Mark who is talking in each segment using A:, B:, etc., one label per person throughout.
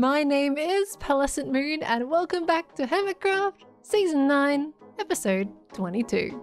A: My name is Pearlescent Moon, and welcome back to Hermitcraft Season 9, Episode 22.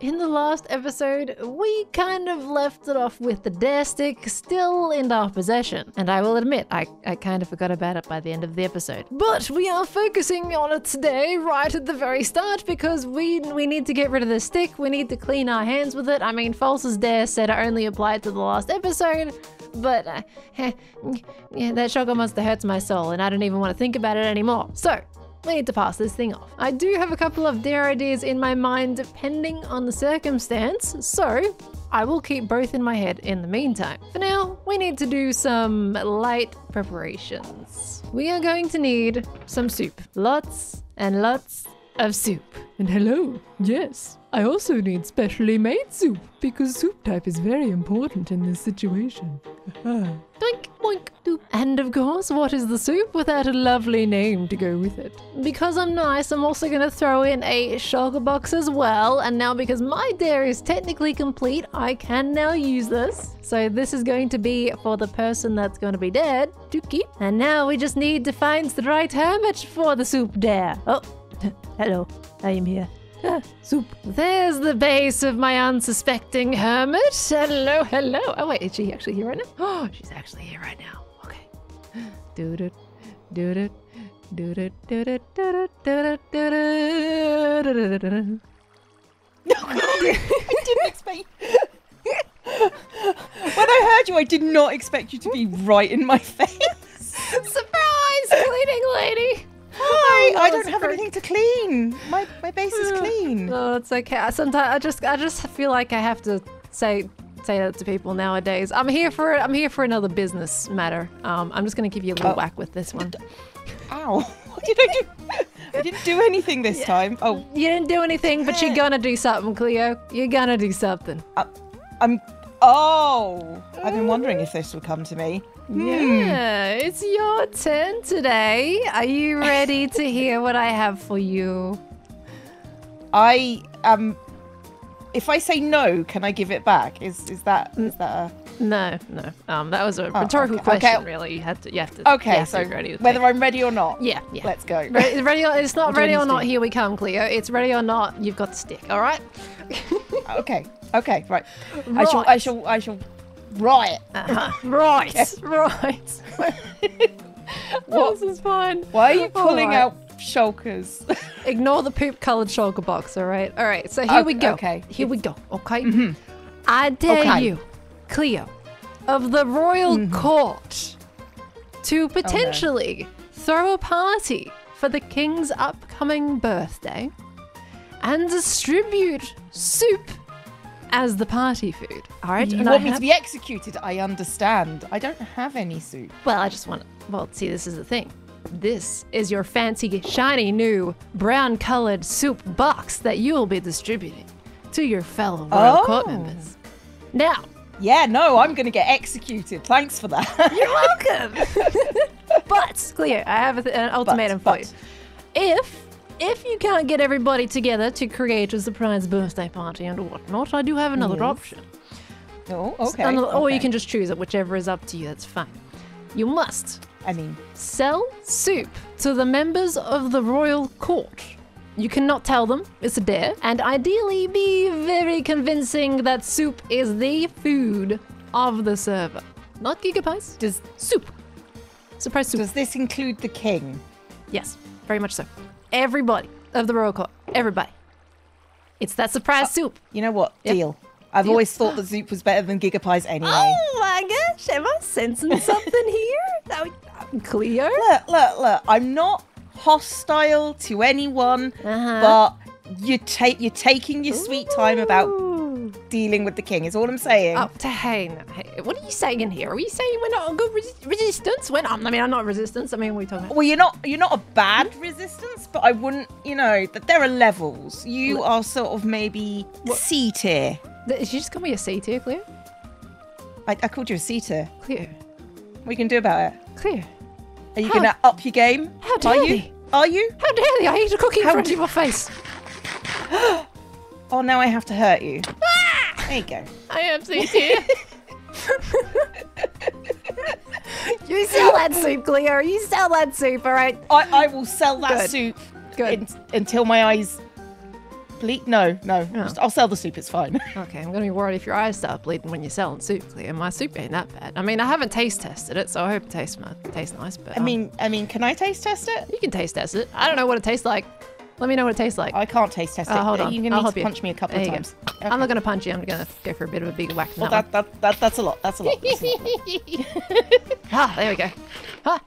A: In the last episode, we kind of left it off with the dare stick still in our possession. And I will admit, I, I kind of forgot about it by the end of the episode. But we are focusing on it today, right at the very start, because we we need to get rid of the stick, we need to clean our hands with it. I mean, False's dare said only applied to the last episode, but uh, yeah, that shulker monster hurts my soul, and I don't even want to think about it anymore. So, we need to pass this thing off. I do have a couple of dare ideas in my mind depending on the circumstance, so I will keep both in my head in the meantime. For now, we need to do some light preparations. We are going to need some soup. Lots and lots of soup. And hello, yes, I also need specially made soup because soup type is very important in this situation. Doink, boink, doop. And of course, what is the soup without a lovely name to go with it? Because I'm nice, I'm also going to throw in a shulker box as well. And now, because my dare is technically complete, I can now use this. So this is going to be for the person that's going to be dead. And now we just need to find the right hermit for the soup dare. Oh, hello, I am here. Ah, soup. There's the base of my unsuspecting hermit. Hello, hello. Oh wait, is she actually here right now? Oh, she's actually here right now. Okay. Do it, do it, do it, do it, do do do do it.
B: I didn't expect. when I heard you, I did not expect you to be right in my face.
A: Surprise, cleaning lady.
B: Hi,
A: Oh,
B: I don't have
A: great.
B: anything to clean. My my base is clean.
A: No, it's okay. I- Sometimes I just I just feel like I have to say say that to people nowadays. I'm here for I'm here for another business matter. Um, I'm just gonna give you a little
B: Oh.
A: whack with this one.
B: Ow! What did I do? I didn't do anything this time. Oh,
A: You didn't do anything, but you're gonna do something, Cleo. You're gonna do something.
B: I'm. Oh, I've been wondering if this would come to me.
A: Yeah, it's your turn today. Are you ready to hear what I have for you?
B: I um. If I say no, can I give it back? Is is that is that a
A: No, no. Um, that was a
B: Oh,
A: rhetorical
B: okay, okay.
A: question, really. You had to, you have to.
B: okay?
A: have
B: So
A: be ready with me.
B: whether I'm ready or not,
A: yeah, yeah.
B: let's go.
A: Ready, ready or, it's not
B: What do I
A: ready or not, here we come, Cleo. It's ready or not, you've got the stick, alright?
B: okay, okay, right. I shall, I shall, I shall. Right.
A: Uh-huh. Right, right.
B: What?
A: This is fine.
B: Why are you pulling
A: Alright.
B: out shulkers?
A: Ignore the poop colored shulker box, alright? Alright, so here we go.
B: okay.
A: Here we go, okay? I dare
B: Okay.
A: you, Cleo, of the royal court, to potentially throw a party for the king's upcoming birthday and distribute soup as the party food. Alright?
B: You
A: and I
B: want me
A: have-
B: to be executed? I understand. I don't have any soup.
A: Well, I just want. Well, see, this is the thing. This is your fancy, shiny new brown colored soup box that you will be distributing to your fellow royal court
B: Oh.
A: members. Now,
B: Yeah, no, I'm going to get executed. Thanks for that.
A: you're welcome. but, Cleo, I have a th- an ultimatum for
B: but.
A: you. If if you can't get everybody together to create a surprise birthday party and whatnot, I do have another
B: Yes.
A: option.
B: oh, okay.
A: And- Or you can just choose it, whichever is up to you. That's fine. You must
B: I mean,
A: Sell soup to the members of the royal court. You cannot tell them, it's a dare, and ideally be very convincing that soup is the food of the server. Not gigapies,
B: does
A: soup. Surprise soup.
B: does this include the king?
A: yes, very much so. Everybody of the royal court, everybody. It's that surprise soup.
B: You know what?
A: Yep.
B: Deal. I've
A: Deal.
B: always thought that soup was better than gigapies anyway.
A: Oh my gosh, am I sensing something here? That- Cleo?
B: Look, look, look. I'm not hostile to anyone,
A: Uh-huh.
B: but you take you're taking your sweet time about. Dealing with the king. Is all I'm saying.
A: Oh, to hey, what are you saying in here? Are you saying we're not a good resi- resistance? When I mean, I'm not a resistance. I mean, we talking. About?
B: Well, you're not you're not a bad resistance, but I wouldn't. You know that there are levels. You
A: Look.
B: are sort of maybe C tier.
A: Did you just call me a C tier, Clear?
B: I, I called you a C tier.
A: Clear,
B: What you can do about it?
A: clear.
B: Are you gonna up your game?
A: How
B: Are
A: dare
B: you?
A: they?
B: Are you?
A: How dare they? I ate a cookie in front of your face.
B: Oh, now I have to hurt you. There you go.
A: I am C tier. you sell that soup, Cleo. You sell that soup, all right?
B: I, I will sell that
A: Good.
B: soup
A: Good.
B: in- until my eyes bleed. No, no.
A: Oh.
B: just- I'll sell the soup. It's fine.
A: Okay, I'm gonna be worried if your eyes start bleeding when you're selling soup, Cleo. My soup ain't that bad. I mean, I haven't taste tested it, so I hope it tastes, mu- tastes nice, but
B: I
A: um,
B: mean, I mean, can I taste test it?
A: you can taste test it. I don't know what it tastes like. Let me know what it tastes like.
B: I can't taste test it.
A: Oh, hold on.
B: You're gonna
A: I'll
B: need to
A: you.
B: punch me a couple
A: There
B: of
A: you
B: times.
A: I'm not gonna punch you. I'm gonna go for a bit of a big whack.
B: Well,
A: that
B: that, that, that, that's a lot. That's a lot. That's a lot.
A: Ah, there we go. Ah.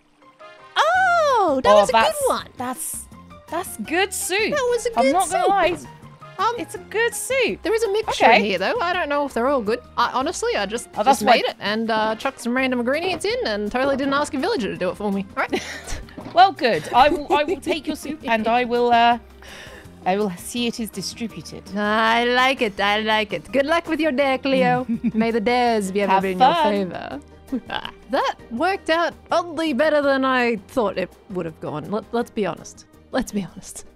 A: Oh, that
B: Oh,
A: was a good one.
B: That's that's good soup.
A: That was a
B: I'm
A: good
B: not gonna
A: soup.
B: lie.
A: Um,
B: It's a good soup.
A: There is a mixture
B: Okay.
A: in here, though. I don't know if they're all good. I, honestly, I just,
B: Oh,
A: just made it and uh, chucked some random ingredients in and totally didn't ask a villager to do it for me. All right.
B: Well, good. I will. I will take your soup and I will. Uh, I will see it is distributed.
A: I like it. I like it. Good luck with your dare, Cleo. May the dares be ever in your favor. that worked out oddly better than I thought it would have gone. Let, let's be honest. Let's be honest.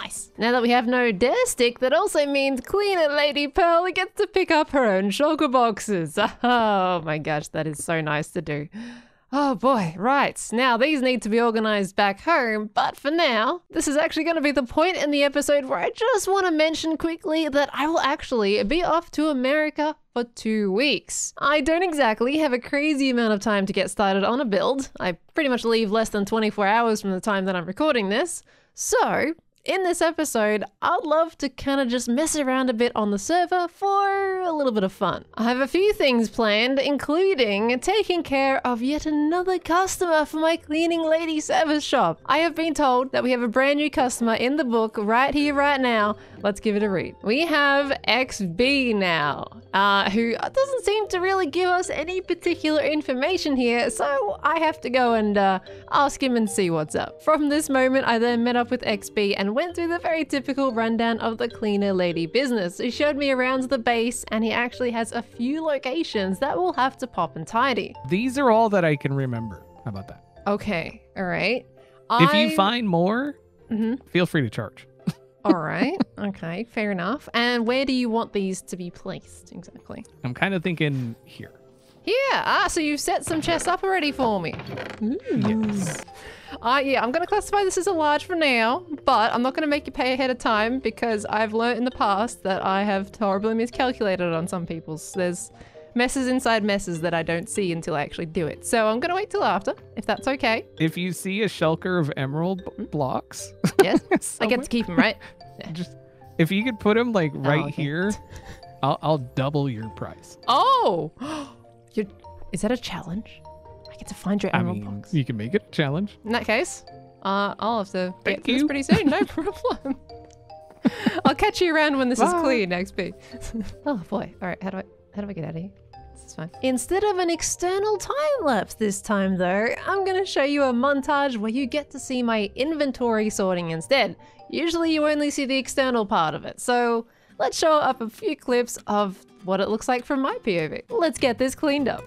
A: nice. Now that we have no dare stick, that also means Queen and Lady Pearl gets to pick up her own shulker boxes. Oh my gosh, that is so nice to do. Oh boy, right. Now these need to be organized back home, but for now, this is actually going to be the point in the episode where I just want to mention quickly that I will actually be off to America for two weeks. I don't exactly have a crazy amount of time to get started on a build. I pretty much leave less than 24 hours from the time that I'm recording this. So, in this episode, I'd love to kind of just mess around a bit on the server for a little bit of fun. I have a few things planned, including taking care of yet another customer for my cleaning lady service shop. I have been told that we have a brand new customer in the book right here, right now. Let's give it a read. We have XB now, uh, who doesn't seem to really give us any particular information here, so I have to go and uh, ask him and see what's up. From this moment, I then met up with XB and went through the very typical rundown of the cleaner lady business. He showed me around the base, and he actually has a few locations that we'll have to pop and tidy.
C: These are all that I can remember. How about that?
A: Okay, all right.
C: If you find more,
A: Mhm.
C: feel free to charge.
A: All right. Okay, fair enough. And where do you want these to be placed exactly?
C: I'm kind of thinking here.
A: Here. Ah, so you've set some chests up already for me.
C: Yes.
A: Uh, yeah, I'm going to classify this as a large for now, but I'm not going to make you pay ahead of time because I've learnt in the past that I have horribly miscalculated on some people's. There's messes inside messes that I don't see until I actually do it. So I'm going to wait till after, if that's okay.
C: If you see a shulker of emerald b- blocks,
A: Yes? I get to keep them, right?
C: just if you could put them like right
A: okay.
C: here, I'll, I'll double your price.
A: Oh! you is that a challenge? I get to find your
C: I
A: emerald
C: mean,
A: box.
C: you can make it a challenge.
A: In that case, uh, I'll have to get
C: Thank
A: to this pretty soon. No problem. I'll catch you around when this is
C: Bye.
A: clean, XB. oh boy. All right. How do I how do I get out of here? This is fine. Instead of an external time lapse this time, though, I'm gonna show you a montage where you get to see my inventory sorting instead. Usually, you only see the external part of it. So let's show up a few clips of what it looks like from my POV. Let's get this cleaned up.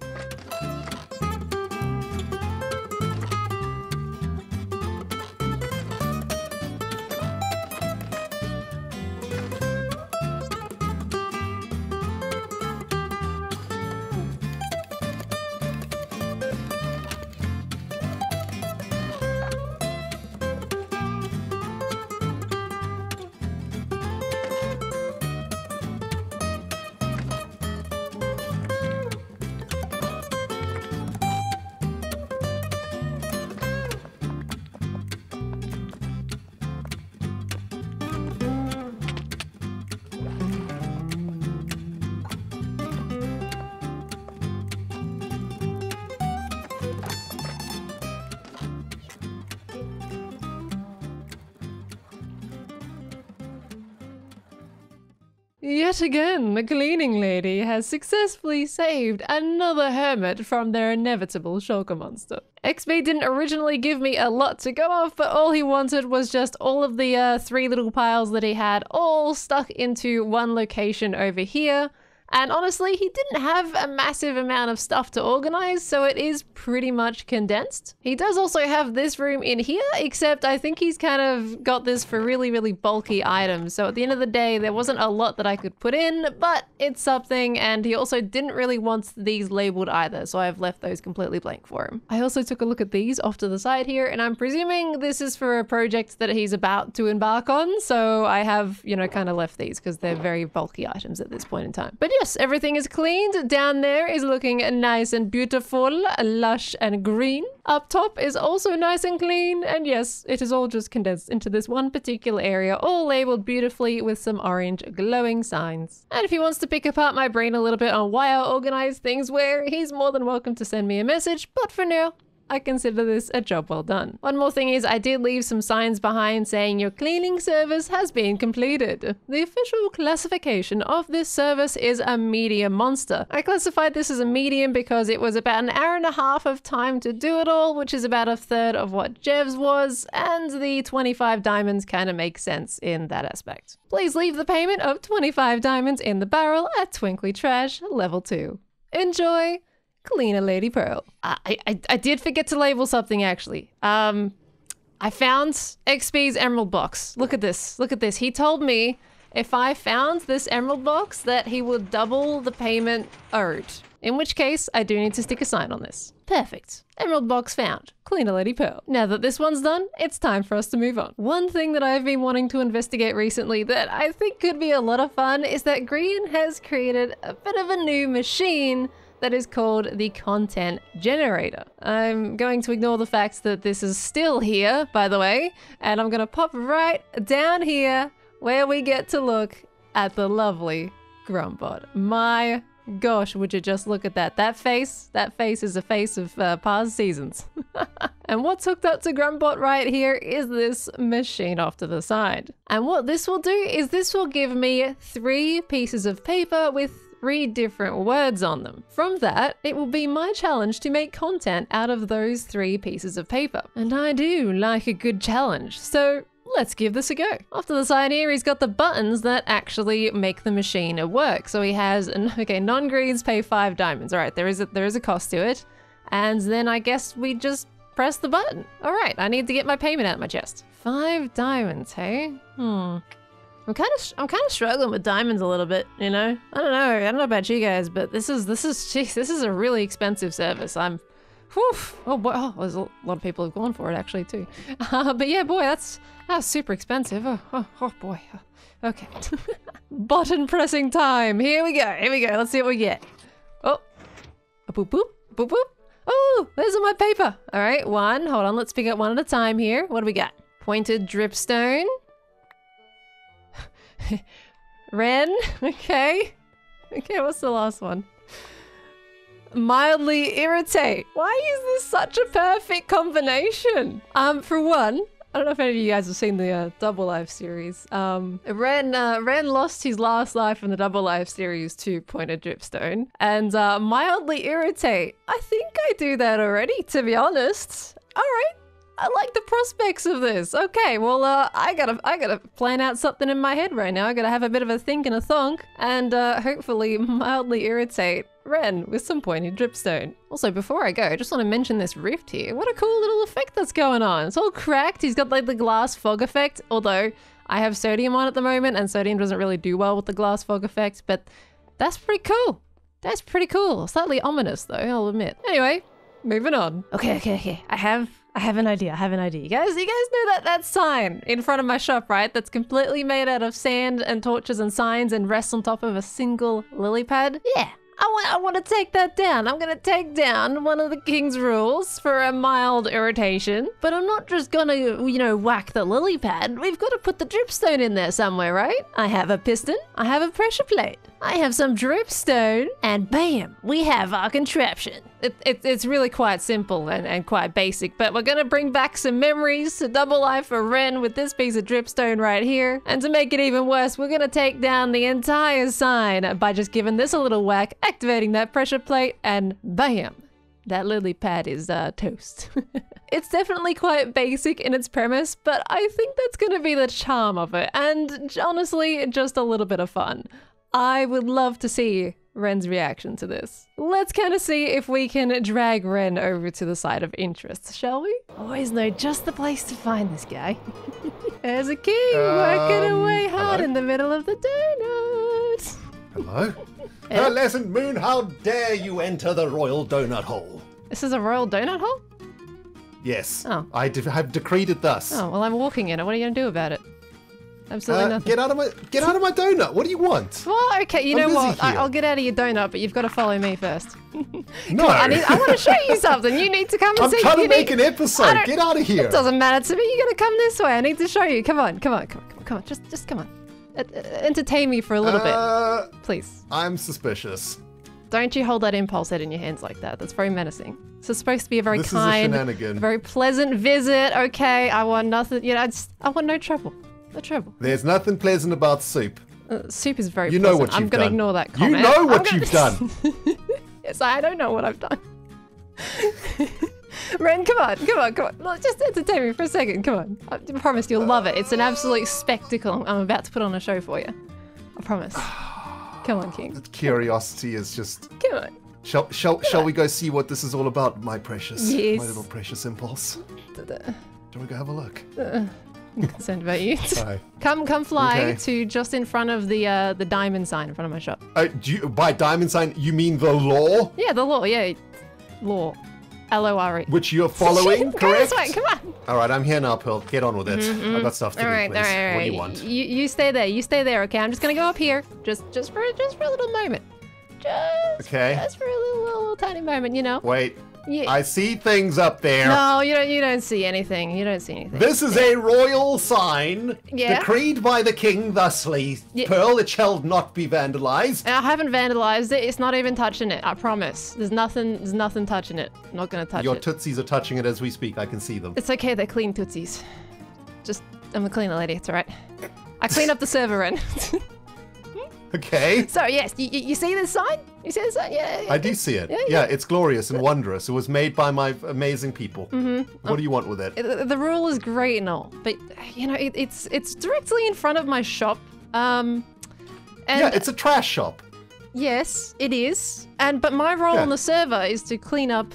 A: Yet again, the cleaning lady has successfully saved another hermit from their inevitable shulker monster. XB didn't originally give me a lot to go off, but all he wanted was just all of the uh, three little piles that he had all stuck into one location over here. And honestly, he didn't have a massive amount of stuff to organize, so it is pretty much condensed. He does also have this room in here, except I think he's kind of got this for really, really bulky items. So at the end of the day, there wasn't a lot that I could put in, but it's something. And he also didn't really want these labeled either, so I've left those completely blank for him. I also took a look at these off to the side here, and I'm presuming this is for a project that he's about to embark on. So I have, you know, kind of left these because they're very bulky items at this point in time. But yes, everything is cleaned. Down there is looking nice and beautiful, lush and green. Up top is also nice and clean. And yes, it is all just condensed into this one particular area, all labeled beautifully with some orange glowing signs. And if he wants to pick apart my brain a little bit on why I organize things where, he's more than welcome to send me a message. But for now, I consider this a job well done. One more thing is I did leave some signs behind saying your cleaning service has been completed. The official classification of this service is a medium monster. I classified this as a medium because it was about an hour and a half of time to do it all, which is about a third of what Jev's was, and the 25 diamonds kind of make sense in that aspect. Please leave the payment of 25 diamonds in the barrel at Twinkly Trash level 2. Enjoy! Cleaner Lady Pearl. I, I, I did forget to label something actually. Um, I found XB's emerald box. Look at this. Look at this. He told me if I found this emerald box that he would double the payment owed. In which case, I do need to stick a sign on this. Perfect. Emerald box found. Cleaner Lady Pearl. Now that this one's done, it's time for us to move on. One thing that I've been wanting to investigate recently that I think could be a lot of fun is that Grian has created a bit of a new machine that is called the content generator. I'm going to ignore the fact that this is still here, by the way, and I'm going to pop right down here where we get to look at the lovely Grumbot. My gosh, would you just look at that? That face, that face is a face of uh, past seasons. and what's hooked up to Grumbot right here is this machine off to the side. And what this will do is this will give me three pieces of paper with three different words on them. From that, it will be my challenge to make content out of those three pieces of paper. And I do like a good challenge, so let's give this a go. Off to the side here, he's got the buttons that actually make the machine work. So he has, an, okay, non-greens pay five diamonds. All right, there is a, there is a cost to it. And then I guess we just press the button. All right, I need to get my payment out of my chest. Five diamonds, hey? Hmm. I'm kind of I'm kind of struggling with diamonds a little bit, you know. I don't know. I don't know about you guys, but this is this is this is a really expensive service. I'm, whew, oh boy, oh, there's a lot of people have gone for it actually too. Uh, but yeah, boy, that's that's super expensive. Oh, oh, oh boy. Okay. Button pressing time. Here we go. Here we go. Let's see what we get. Oh, a boop boop boop boop. Oh, there's my paper. All right, one. Hold on. Let's pick up one at a time here. What do we got? Pointed dripstone. Ren, okay. Okay, what's the last one? Mildly irritate. Why is this such a perfect combination? Um, for one, I don't know if any of you guys have seen the uh, Double Life series. Um, Ren, uh, Ren lost his last life in the Double Life series to Pointed Dripstone, and uh, mildly irritate. I think I do that already, to be honest. All right, I like the prospects of this. Okay, well, uh, I gotta, I gotta plan out something in my head right now. I gotta have a bit of a think and a thunk, and uh, hopefully mildly irritate Ren with some pointed dripstone. Also, before I go, I just want to mention this rift here. What a cool little effect that's going on. It's all cracked. He's got like the glass fog effect, although I have sodium on at the moment, and sodium doesn't really do well with the glass fog effect, but that's pretty cool. That's pretty cool. Slightly ominous, though, I'll admit. Anyway, moving on. Okay, okay, okay. I have I have an idea. I have an idea. You guys, you guys know that that sign in front of my shop, right? That's completely made out of sand and torches and signs and rests on top of a single lily pad. Yeah. I want, I want to take that down. I'm going to take down one of the king's rules for a mild irritation. But I'm not just going to, you know, whack the lily pad. We've got to put the dripstone in there somewhere, right? I have a piston. I have a pressure plate. I have some dripstone. And bam, we have our contraption. It, it, it's really quite simple and, and quite basic, but we're gonna bring back some memories to Double Life for Ren with this piece of dripstone right here. And to make it even worse, we're gonna take down the entire sign by just giving this a little whack, activating that pressure plate, and bam, that lily pad is uh, toast. it's definitely quite basic in its premise, but I think that's going to be the charm of it, and honestly, just a little bit of fun. I would love to see Ren's reaction to this. Let's kind of see if we can drag Ren over to the side of interest, shall we? Always know just the place to find this guy. There's a king working
D: Um,
A: away hard
D: hello?
A: in the middle of the donut.
D: Hello? Pearlescent Moon, how dare you enter the royal donut hole?
A: This is a royal donut hole?
D: Yes,
A: Oh.
D: I de- have decreed it thus.
A: Oh, well, I'm walking in it. What are you going to do about it? Absolutely
D: Uh,
A: nothing.
D: get out of my get out of my donut. What do you want?
A: Well, okay, you
D: I'm
A: know what? I,
D: here.
A: I'll get out of your donut, but you've got to follow me first.
D: No,
A: I need. I want to show you something. You need to come and
D: I'm
A: see.
D: trying
A: you
D: to make
A: need-
D: an
A: I
D: episode. Get out of here.
A: It doesn't matter to me. You are going to come this way. I need to show you. Come on, come on, come on, come on, come on. Just, just come on. Uh, entertain me for a little
D: Uh,
A: bit, please.
D: I'm suspicious.
A: Don't you hold that impulse head in your hands like that. That's very menacing. This is supposed to be a very
D: This is a
A: kind, very pleasant visit. Okay, I want nothing. You know, I just, I want no trouble. No trouble.
D: There's nothing pleasant about soup.
A: Uh, soup is very.
D: You know
A: pleasant.
D: what
A: I'm gonna
D: done.
A: ignore that comment.
D: You know
A: I'm
D: what
A: gonna-
D: you've done.
A: yes, I don't know what I've done. Ren, come on, come on, come on. Look, Just entertain me for a second. Come on. I promise you'll love it. It's an absolute spectacle I'm about to put on a show for you. I promise. Come on, King.
D: Curiosity is just.
A: Come on.
D: Shall shall shall we go see what this is all about, my precious,
A: Yes.
D: my little precious impulse? Shall we go have a look?
A: I'm concerned about you. Come, come fly
D: Okay.
A: to just in front of the uh, the diamond sign in front of my shop.
D: Uh, do you, by diamond sign, you mean the law,
A: Yeah, the law. Yeah, law. L O R E.
D: which you're following, correct?
A: this way. Come on.
D: All right, I'm here now, Pearl. Get on with it. Mm-hmm. I've got stuff to
A: All
D: do,
A: right,
D: please.
A: all right, all
D: What do you want?
A: You, you stay there. You stay there. Okay, I'm just gonna go up here, just just for just for a little moment, just
D: Okay.
A: just for a little, little, little tiny moment. You know.
D: Wait,
A: Yeah.
D: I see things up there.
A: No, you don't. You don't see anything. You don't see anything.
D: This is a royal sign,
A: Yeah.
D: decreed by the king thusly.
A: Yeah.
D: Pearl, it shall not be vandalized.
A: I haven't vandalized it. It's not even touching it. I promise. There's nothing. There's nothing touching it. I'm not gonna touch
D: Your
A: it.
D: Your tootsies are touching it as we speak. I can see them.
A: It's okay. They're clean tootsies. Just I'm a cleaner lady. It's alright. I clean up the server end.
D: Okay.
A: so yes, you, you see this sign? You see this sign? Yeah. yeah.
D: I do see it.
A: Yeah,
D: Yeah,
A: yeah.
D: it's glorious and wondrous. It was made by my amazing people. Mm-hmm. What do you want with it?
A: the, the rule is great and all, but you know it, it's it's directly in front of my shop. Um, and
D: yeah, it's a trash shop.
A: yes, it is. And but my role on the server is to clean up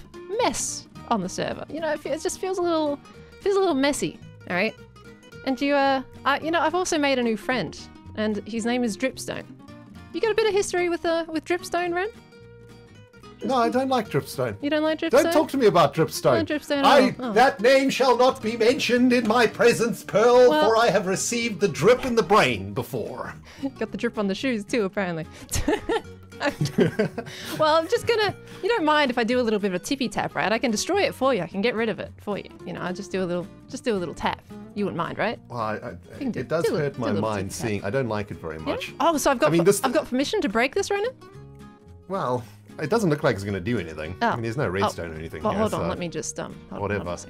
A: mess on the server. You know, it, it just feels a little feels a little messy. All right. And you uh, I, you know, I've also made a new friend, and his name is Dripstone. You got a bit of history with uh with Dripstone, Ren?
D: No, I don't like Dripstone.
A: You don't like Dripstone?
D: Don't talk to me about Dripstone.
A: Oh, Dripstone,
D: I,
A: oh.
D: That name shall not be mentioned in my presence, Pearl,
A: Well-
D: for I have received the drip in the brain before.
A: Got the drip on the shoes too, apparently. well, I'm just gonna. You don't mind if I do a little bit of a tippy tap, right? I can destroy it for you. I can get rid of it for you. You know, I just do a little, just do a little tap. You wouldn't mind, right?
D: Well, I, I,
A: do-
D: it does
A: do
D: hurt
A: do
D: my
A: little
D: mind seeing. I don't like it very much.
A: Oh, so I've got,
D: I mean, this,
A: I've got permission to break this right.
D: Well, it doesn't look like it's going to do anything. I
A: Oh.
D: mean, there's no
A: Oh,
D: redstone or anything
A: Well,
D: here.
A: hold on.
D: so-
A: Let me just um. on, on
D: Whatever.
A: Just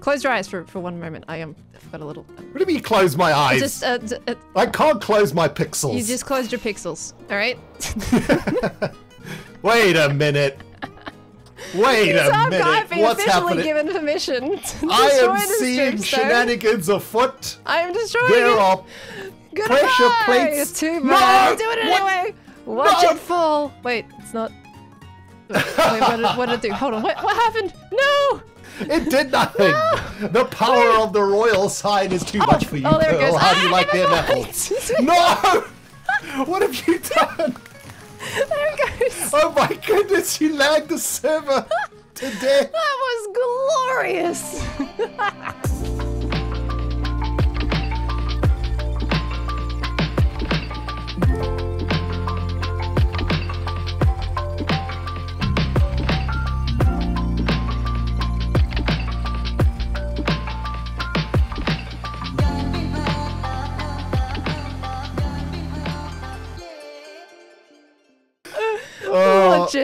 A: close your eyes for, for one moment. I um, I've got a little. Um,
D: What do you mean close my eyes?
A: just uh, d- uh,
D: I can't close my pixels.
A: you just closed your pixels. All right.
D: Wait a minute. Wait
A: so
D: a minute.
A: I've been
D: What's
A: officially
D: happening?
A: given permission. To
D: I am seeing shenanigans afoot.
A: I am destroying
D: There
A: it.
D: are
A: Goodbye!
D: pressure plates.
A: It's too
D: No!
A: bad. I'm doing it
D: What?
A: anyway. Watch
D: No!
A: it fall. Wait, it's not. Wait, what did, what did it do? Hold on. What, what happened? No!
D: It did nothing. The power of the royal sign is too much for you,
A: oh, there it goes.
D: How do you
A: Ah,
D: like their no! What have you done?
A: there it goes.
D: Oh my goodness, you lagged the server to death.
A: That was glorious.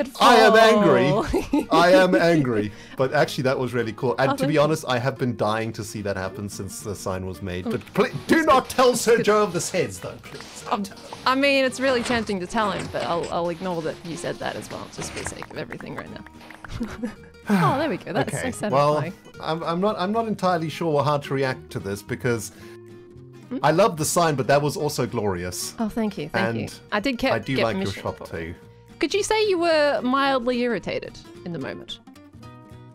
D: Oh, I am angry. I am angry. But actually, that was really cool. And
A: Oh,
D: to be honest, I have been dying to see that happen since the sign was made. But please, do not tell Sir Joe of the Heads, though, please.
A: Um, I mean, it's really tempting to tell him, but I'll, I'll ignore that you said that as well, just for the sake of everything right now. oh, there we go. That's
D: Okay.
A: so
D: Well,
A: satisfying.
D: I'm, I'm not. I'm not entirely sure how to react to this because I love the sign, but that was also glorious.
A: oh, thank you, thank you.
D: and
A: I did get,
D: I do
A: get
D: like your shop too.
A: Could you say you were mildly irritated in the moment?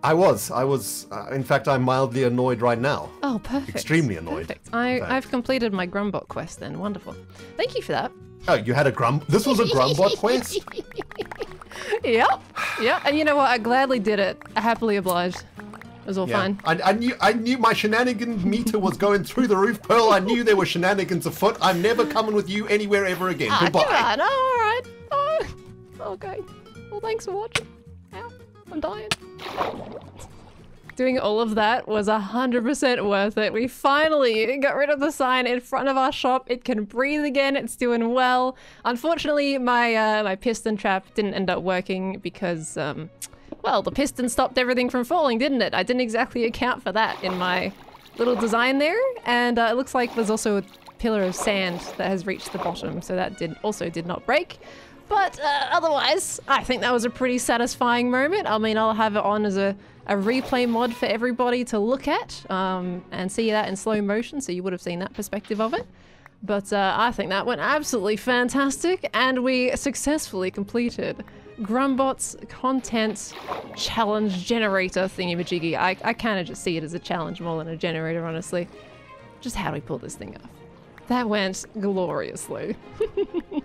D: I was. I was. Uh, in fact, I'm mildly annoyed right now.
A: Oh, perfect.
D: Extremely annoyed,
A: Perfect. I, I've completed my Grumbot quest then. Wonderful. Thank you for that.
D: Oh, you had a grum. This was a grumbot quest.
A: Yep. Yep. And you know what? I gladly did it. I happily obliged. It was all
D: Yeah.
A: fine.
D: I, I knew. I knew my shenanigan meter was going through the roof, Pearl. I knew there were shenanigans afoot. I'm never coming with you anywhere ever again.
A: Ah,
D: Goodbye.
A: on. Oh, all right. Okay. Well, thanks for watching. Ow, I'm dying. Doing all of that was 100% worth it. We finally got rid of the sign in front of our shop. It can breathe again. It's doing well. Unfortunately, my uh, my piston trap didn't end up working because, um, well, the piston stopped everything from falling, didn't it? I didn't exactly account for that in my little design there. And uh, it looks like there's also a pillar of sand that has reached the bottom, so that did also did not break. But uh, otherwise, I think that was a pretty satisfying moment. I mean, I'll have it on as a, a replay mod for everybody to look at um, and see that in slow motion, so you would have seen that perspective of it. But uh, I think that went absolutely fantastic, and we successfully completed Grumbot's content challenge generator thingamajiggy. I, I kind of just see it as a challenge more than a generator, honestly. Just how do we pull this thing off? That went gloriously.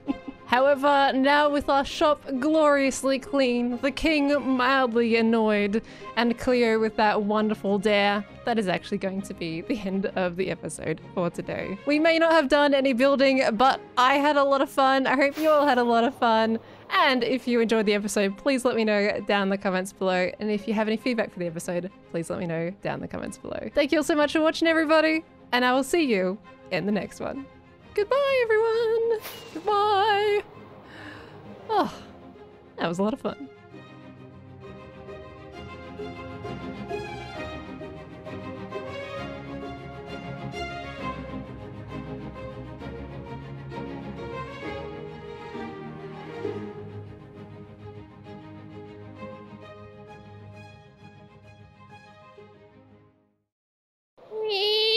A: However, now with our shop gloriously clean, the king mildly annoyed, and Cleo with that wonderful dare, that is actually going to be the end of the episode for today. We may not have done any building, but I had a lot of fun. I hope you all had a lot of fun. And if you enjoyed the episode, please let me know down in the comments below. And if you have any feedback for the episode, please let me know down in the comments below. Thank you all so much for watching, everybody, and I will see you in the next one. Goodbye, everyone. Goodbye. Oh, that was a lot of fun. Wee!